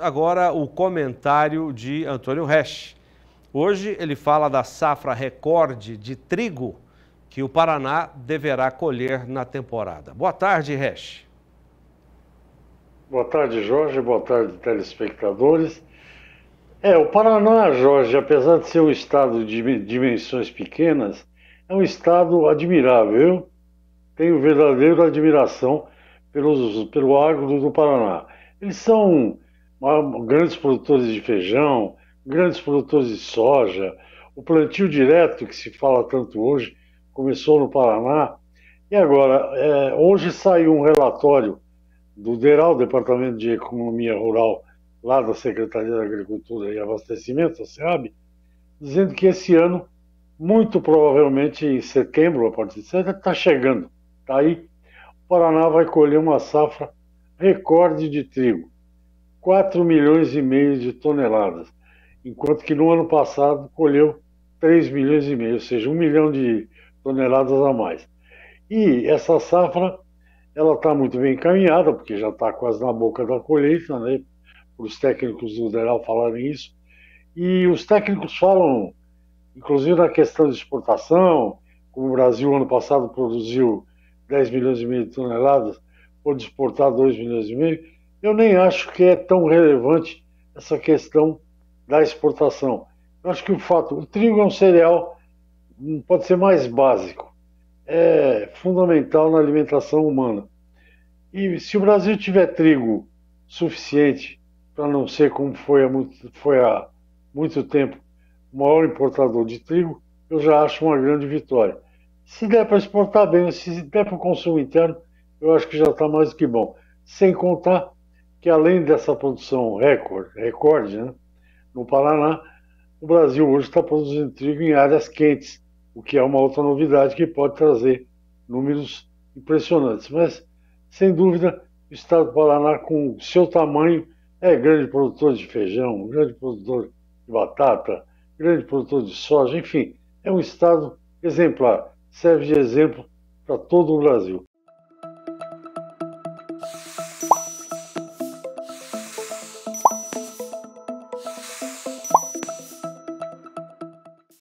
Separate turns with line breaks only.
agora o comentário de Antônio Resch. Hoje ele fala da safra recorde de trigo que o Paraná deverá colher na temporada. Boa tarde, Resch.
Boa tarde, Jorge. Boa tarde, telespectadores. É, o Paraná, Jorge, apesar de ser um estado de dimensões pequenas, é um estado admirável. Eu tenho verdadeira admiração pelos, pelo agro do Paraná. Eles são grandes produtores de feijão, grandes produtores de soja, o plantio direto que se fala tanto hoje começou no Paraná. E agora, é, hoje saiu um relatório do DERAL, Departamento de Economia Rural, lá da Secretaria da Agricultura e Abastecimento, a SEAB, dizendo que esse ano, muito provavelmente em setembro, a partir de setembro, está chegando. Está aí. O Paraná vai colher uma safra recorde de trigo. 4 milhões e meio de toneladas, enquanto que no ano passado colheu 3 milhões e meio, ou seja, 1 milhão de toneladas a mais. E essa safra, ela está muito bem encaminhada, porque já está quase na boca da colheita, né? Os técnicos do Deral falarem isso. E os técnicos falam, inclusive na questão de exportação, como o Brasil ano passado produziu 10 milhões e meio de toneladas, pode exportar 2 milhões e meio, eu nem acho que é tão relevante essa questão da exportação. Eu acho que o fato, o trigo é um cereal, pode ser mais básico, é fundamental na alimentação humana. E se o Brasil tiver trigo suficiente para não ser como foi há, muito, foi há muito tempo o maior importador de trigo, eu já acho uma grande vitória. Se der para exportar bem, se der para o consumo interno, eu acho que já está mais do que bom. Sem contar que além dessa produção recorde, recorde né, no Paraná, o Brasil hoje está produzindo trigo em áreas quentes, o que é uma outra novidade que pode trazer números impressionantes. Mas, sem dúvida, o estado do Paraná, com seu tamanho, é grande produtor de feijão, grande produtor de batata, grande produtor de soja, enfim, é um estado exemplar, serve de exemplo para todo o Brasil.